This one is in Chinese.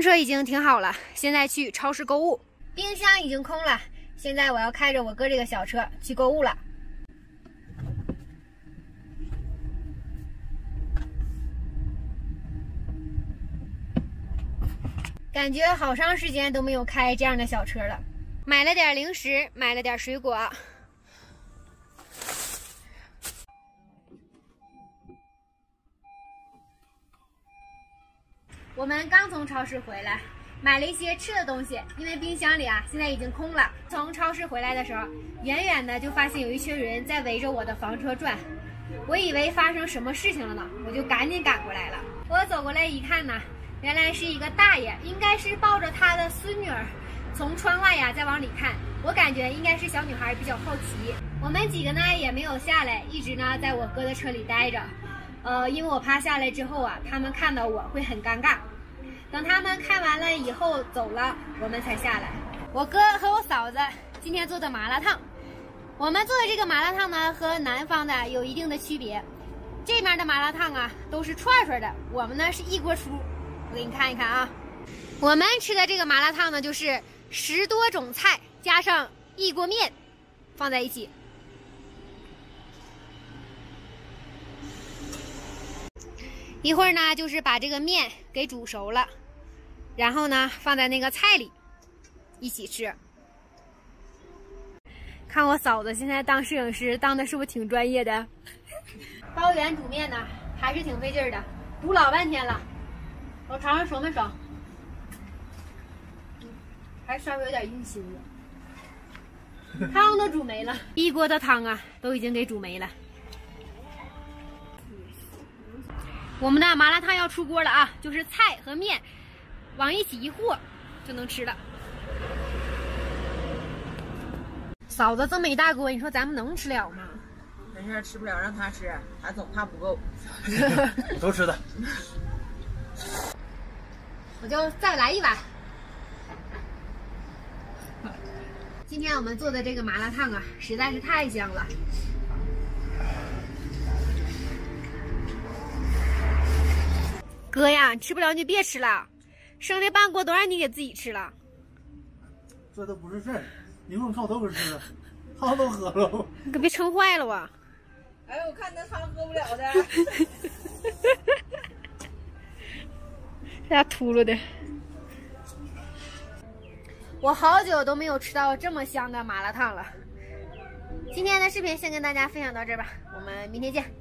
车已经停好了，现在去超市购物。冰箱已经空了，现在我要开着我哥这个小车去购物了。感觉好长时间都没有开这样的小车了。买了点零食，买了点水果。我们刚从超市回来，买了一些吃的东西，因为冰箱里啊现在已经空了。从超市回来的时候，远远的就发现有一群人在围着我的房车转，我以为发生什么事情了呢，我就赶紧赶过来了。我走过来一看呢，原来是一个大爷，应该是抱着他的孙女儿，从窗外呀再往里看。我感觉应该是小女孩比较好奇。我们几个呢也没有下来，一直呢在我哥的车里待着。呃，因为我怕下来之后啊，他们看到我会很尴尬。等他们看完了以后走了，我们才下来。我哥和我嫂子今天做的麻辣烫，我们做的这个麻辣烫呢和南方的有一定的区别。这边的麻辣烫啊都是串串的，我们呢是一锅出。我给你看一看啊，我们吃的这个麻辣烫呢就是十多种菜加上一锅面放在一起。一会儿呢，就是把这个面给煮熟了，然后呢放在那个菜里一起吃。看我嫂子现在当摄影师当的是不是挺专业的？包圆煮面呢，还是挺费劲的，煮老半天了。我尝尝熟没熟？还稍微有点硬心了。汤都煮没了，一锅的汤啊，都已经给煮没了。我们的麻辣烫要出锅了啊！就是菜和面往一起一和就能吃了。嫂子这么一大锅，你说咱们能吃了吗？没事，吃不了让他吃，他总怕不够。都吃的。我就再来一碗。今天我们做的这个麻辣烫啊，实在是太香了。哥呀，吃不了你就别吃了，剩的半锅都让你给自己吃了。这都不是事儿，一会儿看我都给吃了，汤都喝了。你可别撑坏了我！哎，我看那汤喝不了的。这家秃噜的。我好久都没有吃到这么香的麻辣烫了。今天的视频先跟大家分享到这儿吧，我们明天见。